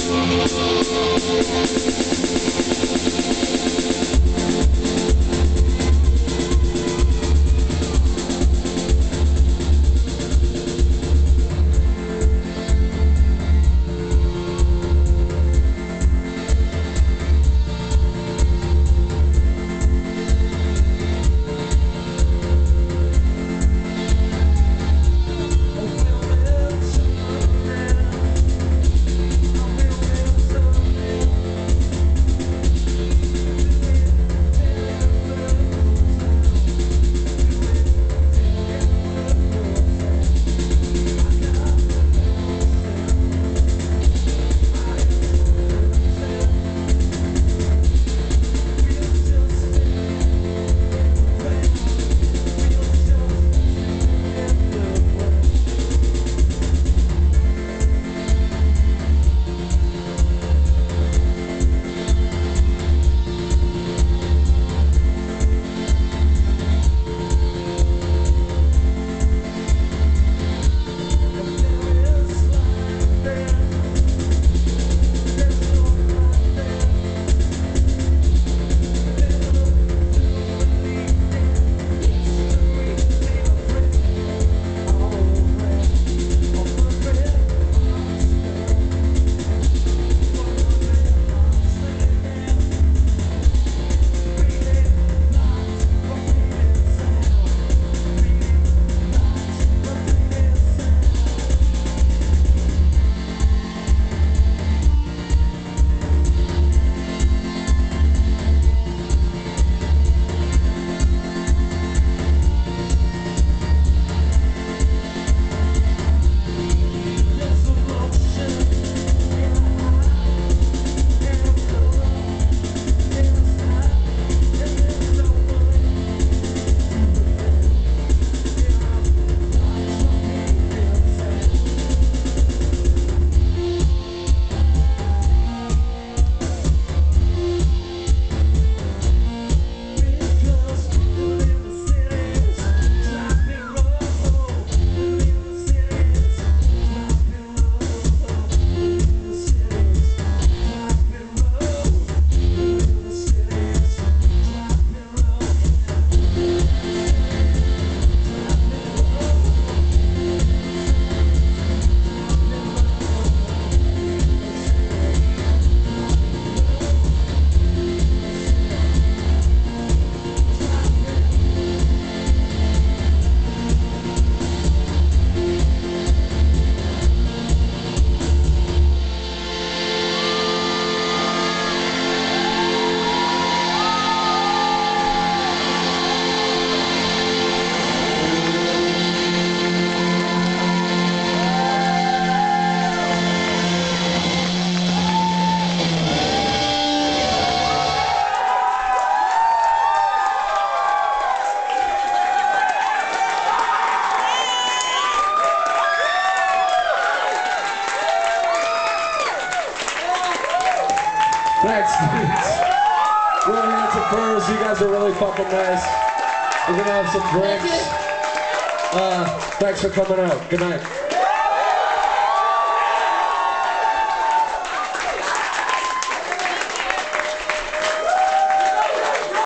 Thank you. Thanks, dudes. Real Handsome Furs. You guys are really fucking nice. We're gonna have some drinks. Uh, thanks for coming out. Good night.